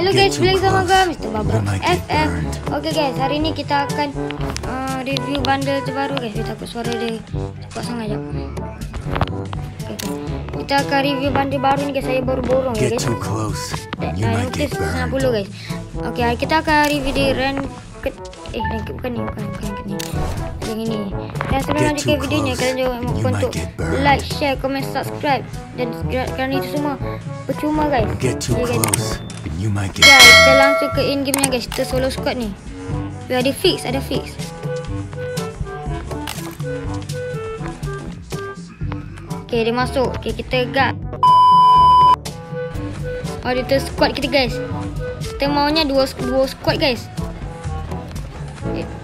Hello guys, balik sama gue Mr. Babro FF Oke guys, hari ini kita akan uh, review bundle terbaru guys. Kita takut suara dia cepat sangat jap okay, Kita akan review bundle baru ni guys. Saya baru borong ya Get guys. too close, you might get burned. 90 guys. Oke, hari kita akan review di ranked Eh, ranked bukan ni, bukan, bukan ni Yang ini Dan sebelum Get lanjut ke too videonya Kalian jangan lupa untuk like, share, comment, subscribe Dan kerana itu semua percuma guys Get too Jadi, guys, close, and you might get Guys, kita langsung ke in game nya guys. Kita solo squad ni. Weh, ada fix, ada fix. Okay, dia masuk. Okay, kita guard. Oh, dia squad kita guys. Kita maunya dua dua squad guys.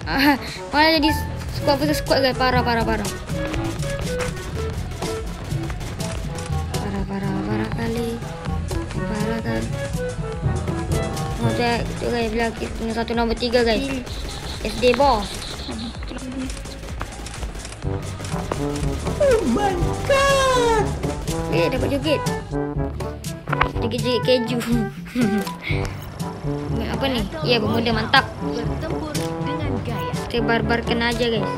Ah, malah jadi squad versus squad guys. Parah, parah, parah. Parah, parah, parah kali. Parah kan. Oh, saya tu guys bilang kita punya satu nombor tiga guys. SD boss. Oh my god. Eh dapat joget. Joget-joget keju. Apa ni? Ya pemuda mantap. Bertempur dengan gaya. Kita barbarkan aja guys.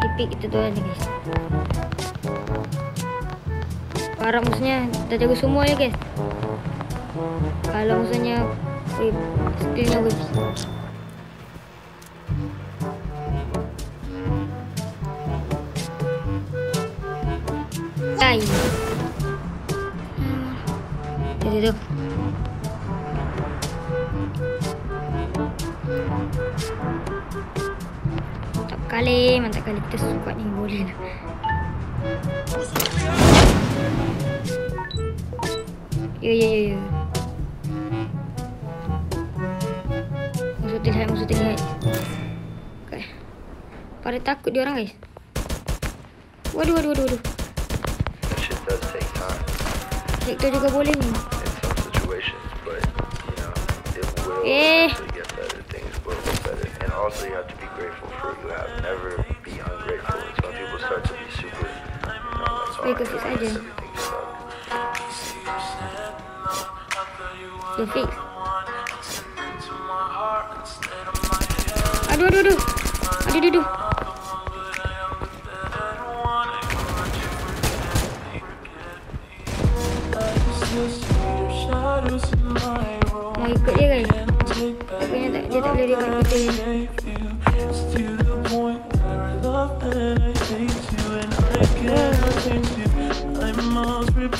Tipik kita tu aja guys. Para musuhnya dah jaga semua ya guys. Kalau musuhnya weh, skillnya weh. Hai. Kali, mantap kali kita squad ni boleh lah. Ya ya ya ya. Musuh terlihat, musuh terlihat. Okay. Pada takut dia orang guys. Waduh waduh waduh waduh. Hector juga boleh ni. Eh. And also you have to grateful you have. Never be ungrateful. It's when people start to be super, you know, that's all Wait, kau fix aja. everything sucks. Dia fix. Aduh aduh aduh. Aduh aduh aduh. Mau ikut dia guys. Takutnya tak, dia tak boleh revive kita.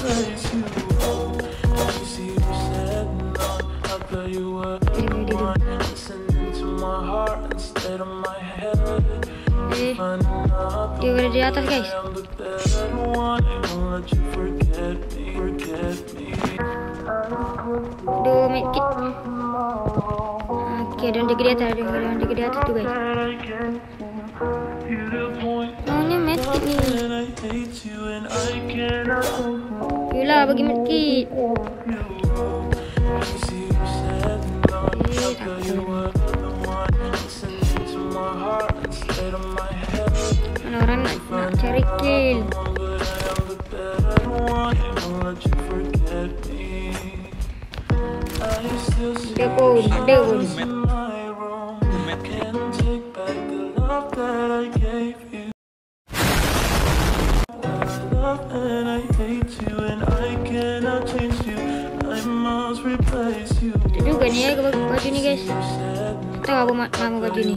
Dia revive dia dulu. Eh, dia berada di atas guys. Aduh, medkit. Okay, ada orang jaga di atas. Ada orang jaga di atas tu guys. Maunya medkit ni. Yelah, bagi medkit. Mana orang nak, nak cari kill. Ada pun, ada pun. Mak nama baju ni?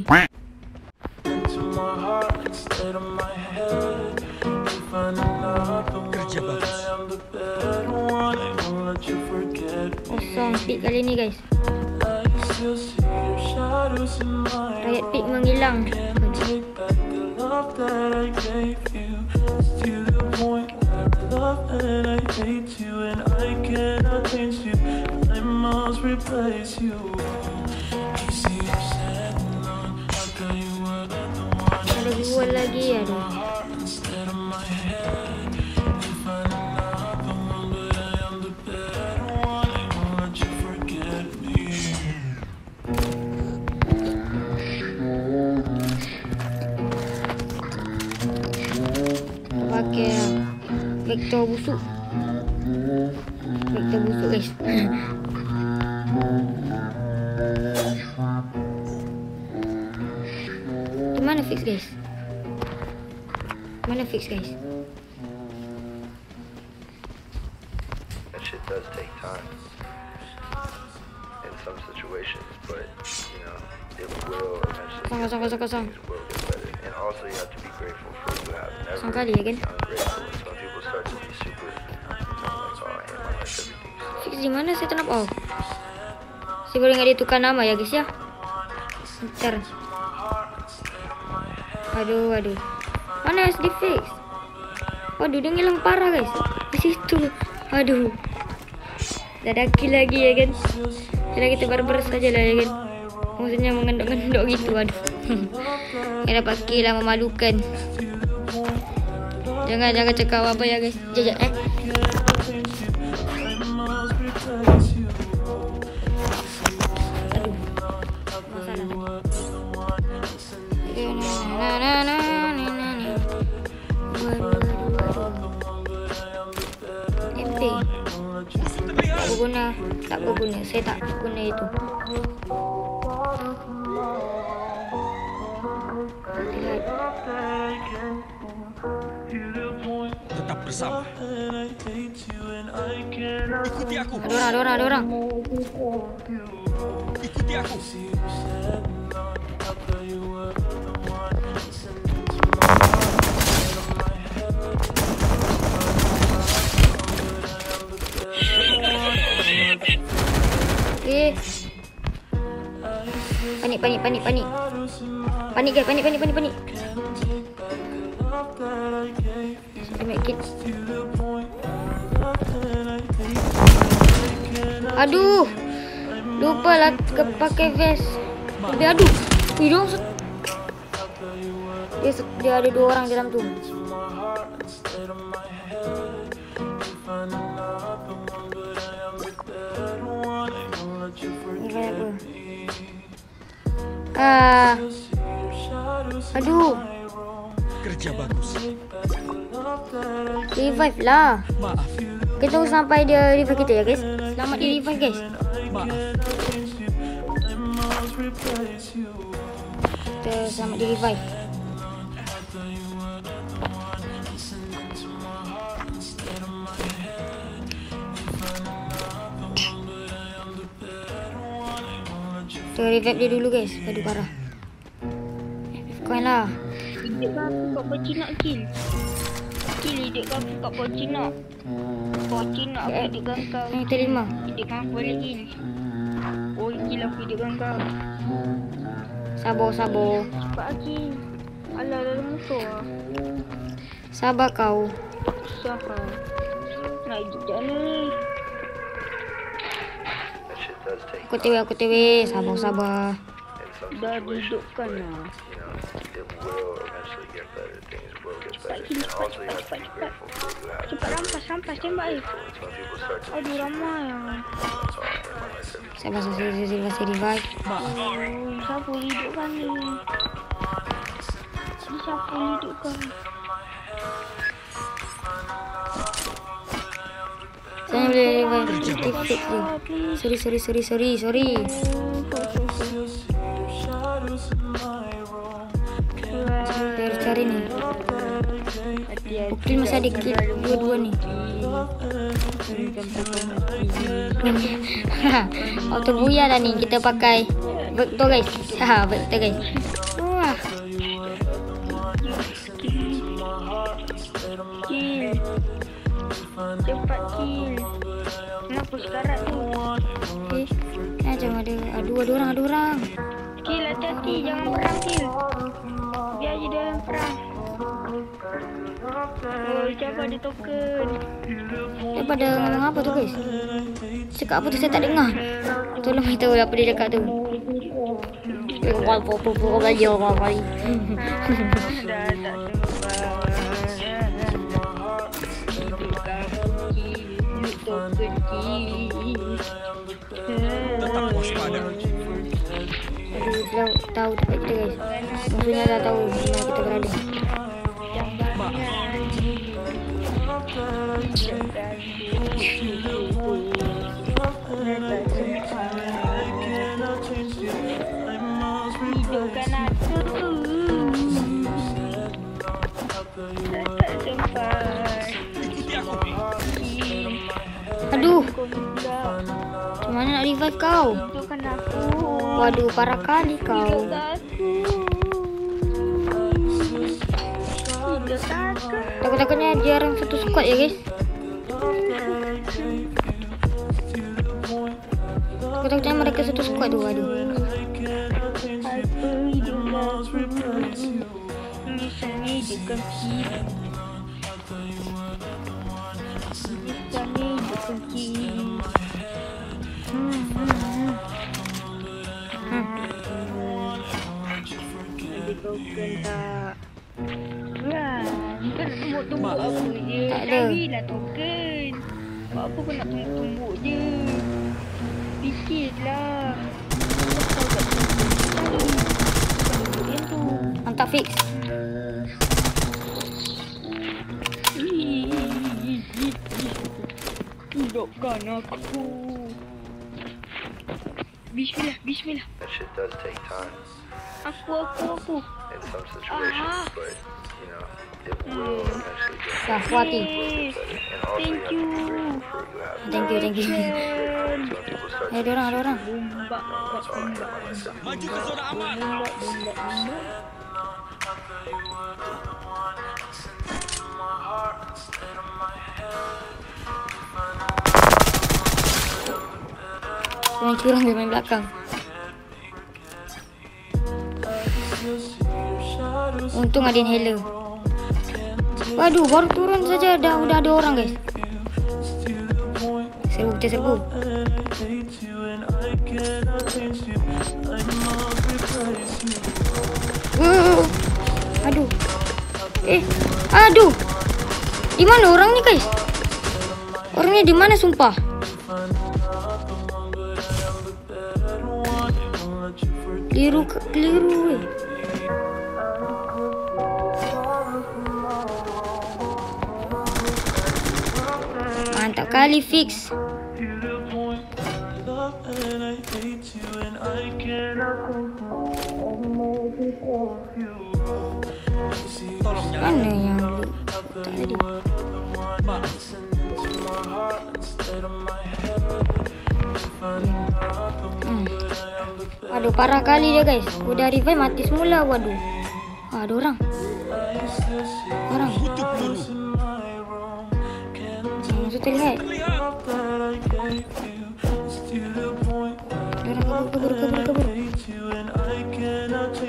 Kerja bagus. Kosong pit kali ni guys. Rakyat pit menghilang. Replace you. You one lagi ada. pakai vektor busuk. I hate my life, everything's Fix di mana saya nampak. Oh. Saya boleh ingat dia tukar nama ya guys ya. Ntar. Aduh, aduh. Mana SD fix? Waduh, dia ngilang parah guys. Di situ. Aduh. Dah ada kill lagi ya kan. Jadi kita barbar saja lah ya kan. Maksudnya mengendok-endok gitu. Aduh. Yang dapat lah memalukan. Jangan jangan cakap apa-apa ya guys. Jajak eh. Tak berguna. Tak berguna. Saya tak guna itu. Tetap bersama. Ikuti aku. Ada orang, ada orang, ada orang. Ikuti aku. Okay. Panik, panik, panik, panik. Panik guys, panik, panik, panik, panik. Aduh. Lupa lah ke pakai vest. Dia aduh. Ui, dia dia, ada dua orang dalam tu. Apa? Ah. Aduh. Kerja bagus. Revive lah. Maaf. Kita tunggu sampai dia revive kita ya guys. Selamat dia revive guys. Maaf. Kita selamat dia revive. Kita revive dia dulu guys. Aduh parah. Coin lah. Hidup aku kat pocin nak kill? Kill hidup ke aku kat pocin nak? Pocin nak aku Eh, hidupkan kau. Yang terima. Hidupkan aku boleh kill. Oh kill aku hidupkan kau. Sabar, sabar. Cepat lah kill. Alah dalam motor lah. Sabar kau. Susah kau. Nak hidup mana ni? Aku tewe, aku tewe. Sabar, sabar. some Dah but lah. Cepat rampas, rampas, tembak eh. to be Aduh ramai ah. everything. Sabar, sabar, sabar, sabar, sabar. Oh, siapa hidupkan ni? Ni siapa hidupkan? Saya boleh dia. Sorry, sorry, sorry, sorry, sorry. Saya harus cari ni. Ukil masih ada kill dua-dua ni. Auto buya lah ni kita pakai vector guys. Ha, vector guys. Kill. Cepat kill. Ada aduh ada orang ada orang. Kill hati-hati jangan perang kill. Biar je dalam perang. Oh, siapa ada token? Dia pada ngomong apa tu guys? Cakap apa tu saya tak dengar. Tolong beritahu apa dia cakap tu. Wal po po po belajar orang kali. Dah tak Tetap waspada. Aduh, tahu tahu tempat kita guys. Musuhnya dah tahu di mana kita berada. Aku aku. Aduh, mana nak revive kau? Hidupkan aku Waduh, parah kali kau. Takut-takutnya dia orang satu squad ya guys. Takut-takutnya mereka satu squad tu. Aduh. Apa kau tak? Kan? Kau nak tumbuk-tumbuk apa je. Carilah token Buat apa kau nak tumbuk-tumbuk je. Fikirlah. Mantap fix. Hidupkan aku. Bismillah, bismillah. That shit does take time. Aku, aku, aku in some situations, but you know, it will eventually get. And also, Thank you you you. Thank you, thank you. People start Eh, ada orang, ada orang. Bumbak, bumbak, bumbak Maju ke zona aman. Bumbak, bumbak, bumbak Yang curang dia main belakang. Untung ada inhaler. Waduh, baru turun saja dah udah ada orang guys. Serbu, kita serbu. Uh, aduh. Eh, aduh. Di mana orang ni guys? Orangnya di mana sumpah? Keliru ke- keliru weh. Kali fix. Mana yang tadi? Hmm. Aduh parah kali dia guys. Udah revive mati semula. Waduh. Ada orang. Orang. Maksud terlihat. Terlihat. Ada orang kabur, kabur, kabur, kabur.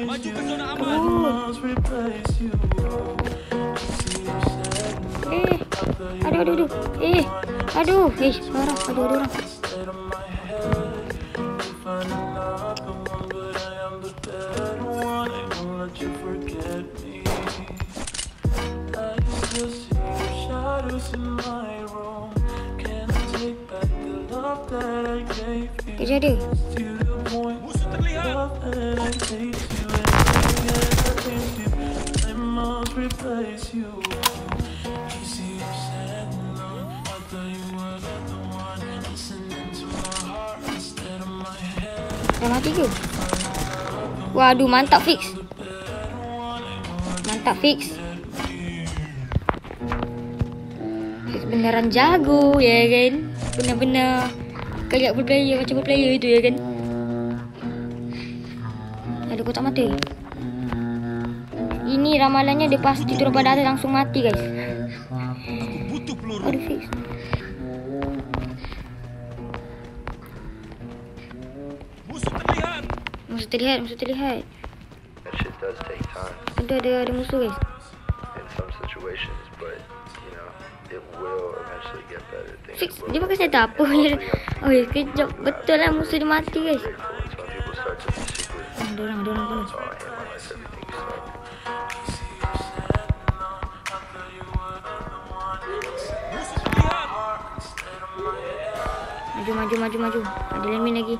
Maju ke zona aman. Eh. Aduh, aduh, aduh. Eh. Aduh. Eh, parah. Aduh, ada orang. Musuh terlihat. Dah mati ke? Waduh, mantap fix. Mantap fix. Fix beneran jago ya kan? Benar-benar kayak pro player macam pro player itu ya kan? Aduh, kau tak mati. Ini ramalannya dia pasti turun pada atas langsung mati guys. Aku butuh peluru. Aduh fix. Musuh terlihat. Musuh terlihat, musuh terlihat. Ada ada ada musuh guys. in some situations, but you know, it will Fix, dia pakai senjata apa? Oh, kejap. Betul lah musuh dia mati guys. Ada orang, ada orang. Oh. Maju, maju, maju, maju. Ada lemin lagi.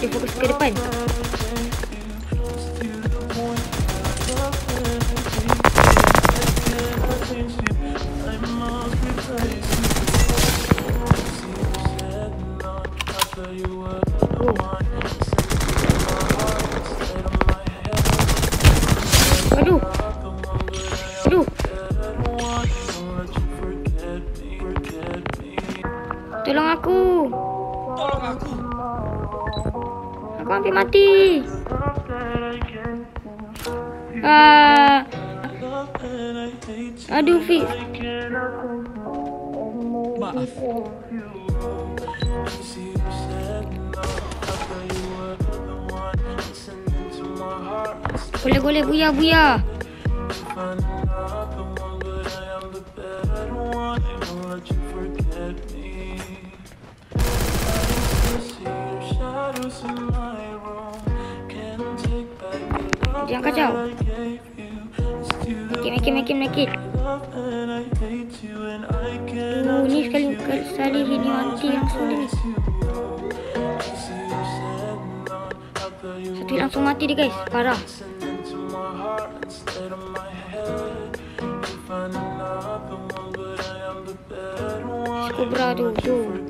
Dia fokus ke depan. Tolong aku. Tolong aku. Aku hampir mati. Ah. Aduh, Fix. Maaf. Boleh, boleh. Buya, buya. Jangan kacau. Makin, makin, makin, makin. Oh, ni sekali, sekali ini mati langsung dia ni. Satu langsung mati dia guys. Parah. Cobra tu. Tu.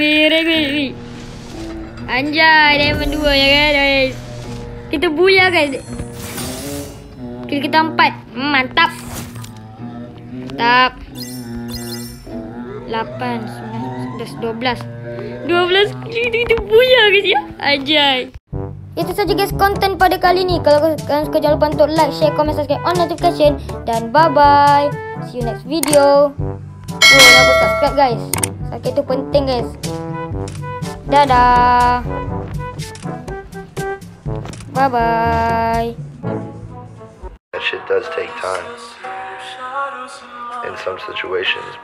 Weh, weh, weh. Anjay, diamond 2 ya kan guys. Kita buya guys. Kill kita empat. Mantap. Mantap. 8, 9, 10, 12. 12 kill kita buya guys ya. Anjay. Itu saja guys konten pada kali ni. Kalau kalian suka jangan lupa untuk like, share, comment, subscribe, on notification. Dan bye-bye. See you next video. Oh, jangan lupa subscribe guys. Subscribe tu penting guys. Dadah. Bye-bye. That shit does take time in some situations.